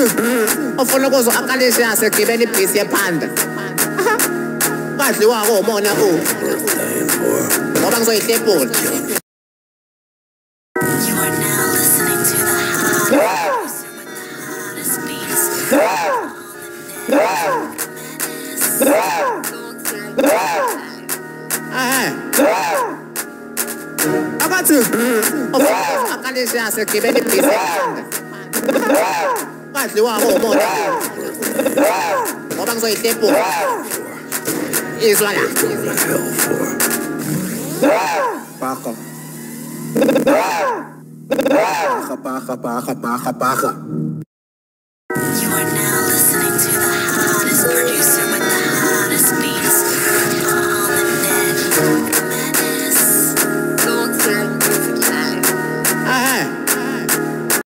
Mm-hmm. ufuna ukuzwa akalisha yasegibeni ibhisi yephanda. Kadliwa komona u ngoba ngizoyihlepula You are now mm-hmm. 빠지려 하고 뭐 어방서에 떼뿌 인수하냐 빠까 빠까 빠까 빠까 빠까 빠까